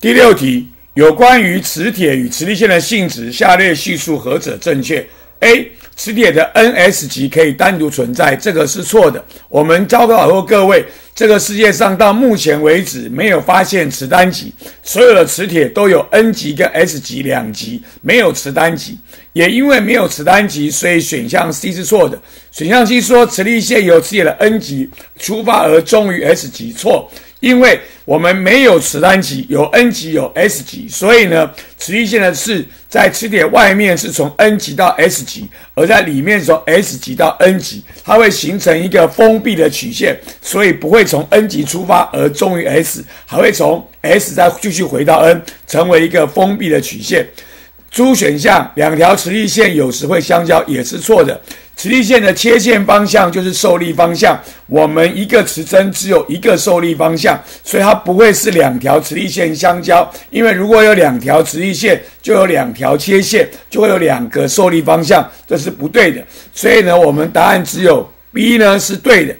第六题，有关于磁铁与磁力线的性质，下列叙述何者正确？A. 磁铁的 N-S 极可以单独存在，这个是错的。我们教导过各位，这个世界上到目前为止没有发现磁单极，所有的磁铁都有 N 极跟 S 极两极，没有磁单极。也因为没有磁单极，所以选项 C 是错的。选项 C 说磁力线由磁铁的 N 极出发而终于 S 极，错。因为我们没有磁单极，有 N 极有 S 极，所以呢，磁力线的是在磁铁外面是从 N 极到 S 极，而在里面从 S 极到 N 极，它会形成一个封闭的曲线，所以不会从 N 极出发而终于 S，还会从 S 再继续回到 N，成为一个封闭的曲线。猪选项两条磁力线有时会相交也是错的。磁力线的切线方向就是受力方向。我们一个磁针只有一个受力方向，所以它不会是两条磁力线相交。因为如果有两条磁力线，就有两条切线，就会有两个受力方向，这是不对的。所以呢，我们答案只有 B 呢是对的。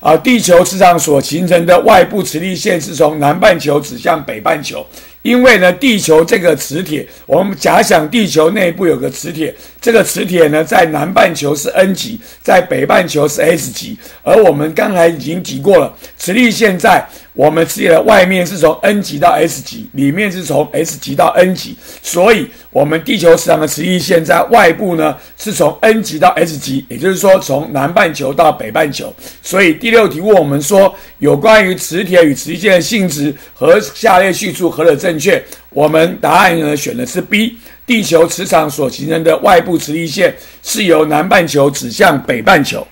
啊，地球磁场所形成的外部磁力线是从南半球指向北半球。因为呢，地球这个磁铁，我们假想地球内部有个磁铁，这个磁铁呢，在南半球是 N 极，在北半球是 S 极，而我们刚才已经提过了，磁力线在。我们磁铁的外面是从 N 极到 S 极，里面是从 S 极到 N 极，所以我们地球磁场的磁力线在外部呢是从 N 极到 S 极，也就是说从南半球到北半球。所以第六题问我们说，有关于磁铁与磁力线的性质和下列叙述何者正正确？我们答案呢选的是 B，地球磁场所形成的外部磁力线是由南半球指向北半球。